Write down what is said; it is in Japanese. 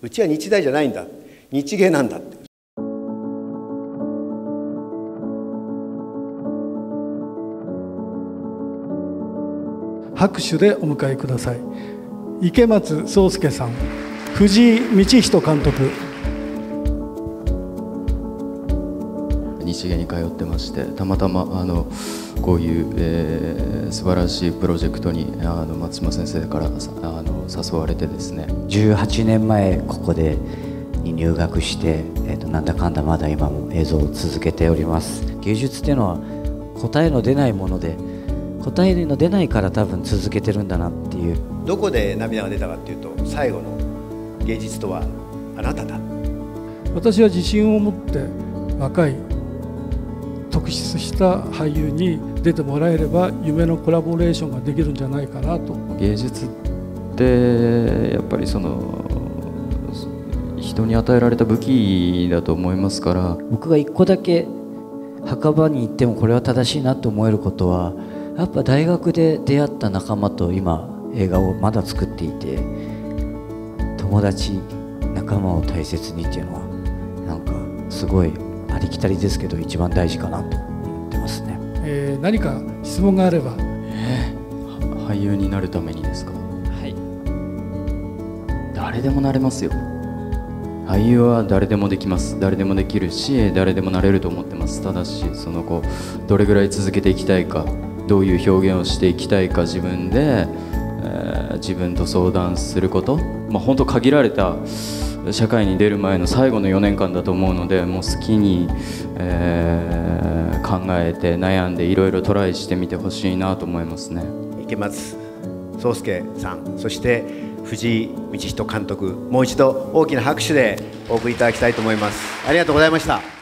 うちは日大じゃないんだ。日芸なんだって。拍手でお迎えください。池松壮亮さん藤井道人監督。日芸に通ってましてたまたまあのこういう、えー、素晴らしいプロジェクトにあの松島先生からあの誘われてですね。18年前ここでに入学して、えーと、なんだかんだまだ今も映像を続けております。芸術っていうのは答えの出ないもので答えの出ないから多分続けてるんだなっていう。どこで涙が出たかっていうと最後の芸術とはあなただ。私は自信を持って若い特筆した俳優に出てもらえれば夢のコラボレーションができるんじゃないかなと。芸術ってやっぱりその人に与えられた武器だと思いますから。僕が一個だけ墓場に行ってもこれは正しいなと思えることはやっぱ大学で出会った仲間と今映画をまだ作っていて友達仲間を大切にっていうのはなんかすごいありきたりですけど一番大事かなと思ってますね、えー、何か質問があれば、えー、俳優になるためにですか？はい。誰でもなれますよ。俳優は誰でもできます。誰でもできるし誰でもなれると思ってます。ただしその後どれぐらい続けていきたいかどういう表現をしていきたいか自分で、えー、自分と相談すること、まあ、本当限られた社会に出る前の最後の4年間だと思うのでもう好きに、えー、考えて悩んでいろいろトライしてみてほしいなと思いますね。池松壮介さんそして藤井道人監督もう一度大きな拍手でお送りいただきたいと思います。ありがとうございました。